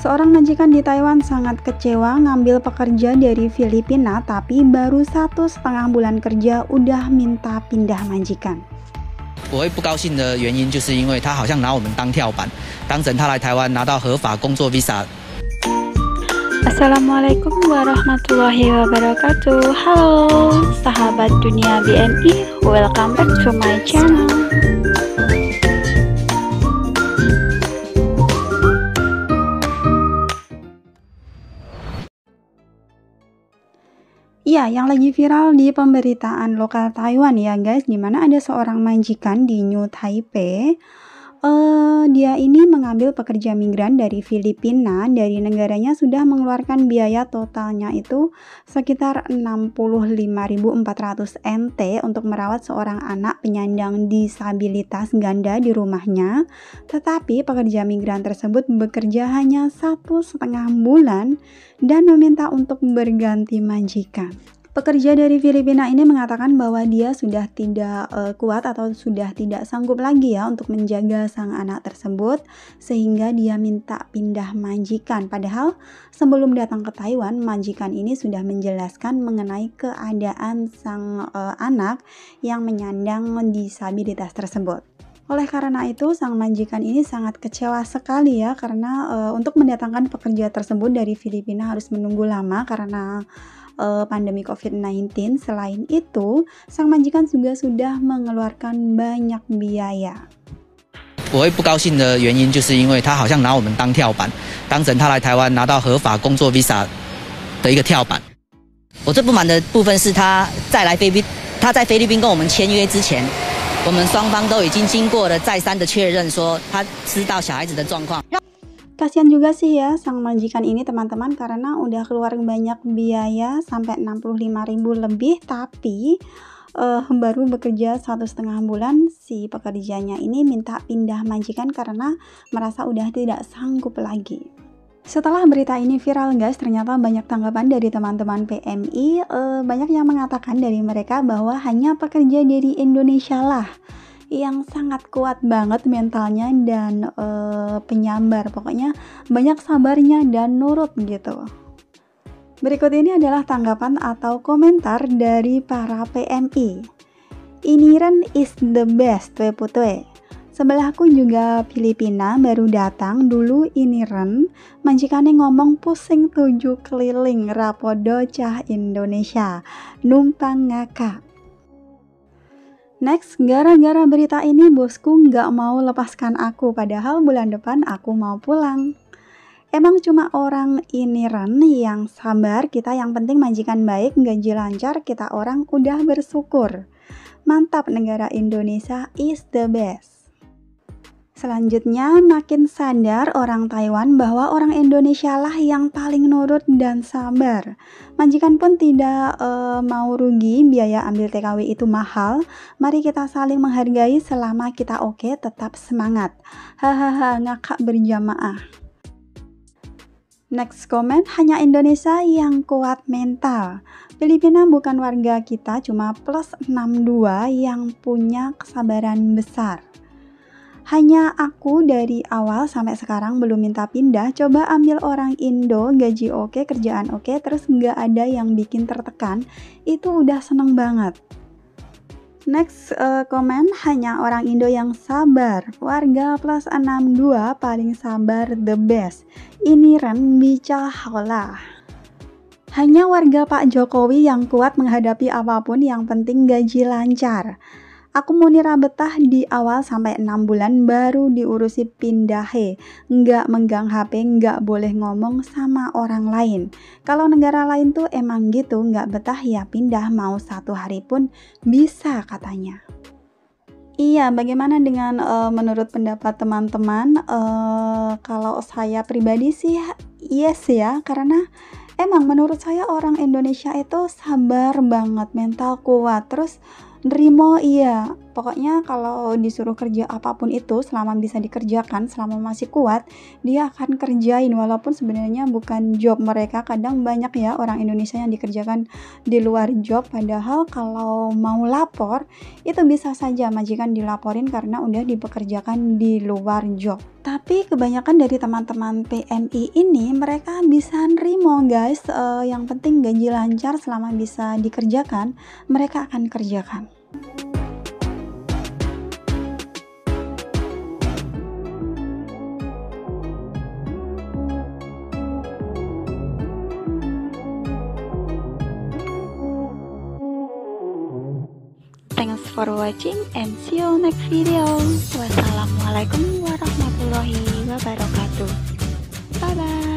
Seorang majikan di Taiwan sangat kecewa ngambil pekerja dari Filipina tapi baru satu setengah bulan kerja udah minta pindah majikan. 我会不高兴的原因，就是因为他好像拿我们当跳板，当成他来台湾拿到合法工作 visa。 Assalamualaikum warahmatullahi wabarakatuh Halo sahabat dunia BMI Welcome back to my channel Iya, yang lagi viral di pemberitaan lokal Taiwan ya guys, di mana ada seorang majikan di New Taipei. Eh, dia ini mengambil pekerja migran dari Filipina, dari negaranya sudah mengeluarkan biaya totalnya itu sekitar 65.400 NT untuk merawat seorang anak penyandang disabilitas ganda di rumahnya. Tetapi pekerja migran tersebut bekerja hanya satu setengah bulan dan meminta untuk berganti majikan. Pekerja dari Filipina ini mengatakan bahwa dia sudah tidak uh, kuat atau sudah tidak sanggup lagi ya untuk menjaga sang anak tersebut sehingga dia minta pindah majikan. Padahal sebelum datang ke Taiwan, majikan ini sudah menjelaskan mengenai keadaan sang uh, anak yang menyandang disabilitas tersebut. Oleh karena itu, sang majikan ini sangat kecewa sekali ya karena uh, untuk mendatangkan pekerja tersebut dari Filipina harus menunggu lama karena uh, pandemi COVID-19. Selain itu, sang majikan juga sudah mengeluarkan banyak biaya. 我会不高兴的原因，就是因为他好像拿我们当跳板，当成他来台湾拿到合法工作 visa 的一个跳板。我最不满的部分是他在来菲律宾，他在菲律宾跟我们签约之前，我们双方都已经经过了再三的确认，说他知道小孩子的状况。 Kasihan juga sih ya sang majikan ini teman-teman karena udah keluar banyak biaya sampai 65.000 lebih tapi uh, baru bekerja satu setengah bulan si pekerjanya ini minta pindah majikan karena merasa udah tidak sanggup lagi. Setelah berita ini viral guys, ternyata banyak tanggapan dari teman-teman PMI, uh, banyak yang mengatakan dari mereka bahwa hanya pekerja dari Indonesia lah yang sangat kuat banget mentalnya dan uh, penyambar. Pokoknya banyak sabarnya dan nurut gitu. Berikut ini adalah tanggapan atau komentar dari para PMI Iniran is the best tue putue Sebelahku juga Filipina baru datang. Dulu Iniren majikannya ngomong pusing tujuh keliling rapodo cah Indonesia. Numpang ngakak Next, gara-gara berita ini bosku nggak mau lepaskan aku padahal bulan depan aku mau pulang. Emang cuma orang ini ren yang sabar, kita yang penting majikan baik, gaji lancar, kita orang udah bersyukur. Mantap negara Indonesia is the best. Selanjutnya, makin sadar orang Taiwan bahwa orang Indonesia lah yang paling nurut dan sabar. Majikan pun tidak e, mau rugi, biaya ambil TKW itu mahal. Mari kita saling menghargai selama kita oke, tetap semangat. Hahaha, ngakak berjamaah. Next comment, hanya Indonesia yang kuat mental. Filipina bukan warga kita, cuma plus 62 yang punya kesabaran besar. Hanya aku dari awal sampai sekarang belum minta pindah, coba ambil orang Indo, gaji oke, kerjaan oke, terus nggak ada yang bikin tertekan, itu udah seneng banget. Next uh, komen, hanya orang Indo yang sabar, warga plus 62 paling sabar the best. Ini Ren bicara hola. Hanya warga Pak Jokowi yang kuat menghadapi apa pun yang penting gaji lancar. Aku mau nira betah di awal sampai 6 bulan baru diurusi pindah he. Nggak megang HP, nggak boleh ngomong sama orang lain. Kalau negara lain tuh emang gitu, nggak betah ya pindah mau satu hari pun bisa katanya. Iya, bagaimana dengan uh, menurut pendapat teman-teman? Uh, kalau saya pribadi sih yes ya, karena emang menurut saya orang Indonesia itu sabar banget, mental kuat, terus nerimo iya Pokoknya kalau disuruh kerja apa pun itu selama bisa dikerjakan, selama masih kuat, dia akan kerjain walaupun sebenarnya bukan job mereka. Kadang banyak ya orang Indonesia yang dikerjakan di luar job padahal kalau mau lapor itu bisa saja majikan dilaporin karena udah dipekerjakan di luar job. Tapi kebanyakan dari teman-teman PMI ini mereka bisa nerimo guys. Uh, yang penting gaji lancar selama bisa dikerjakan, mereka akan kerjakan. Thanks for watching and see you next video. Wassalamualaikum warahmatullahi wabarakatuh. Bye bye.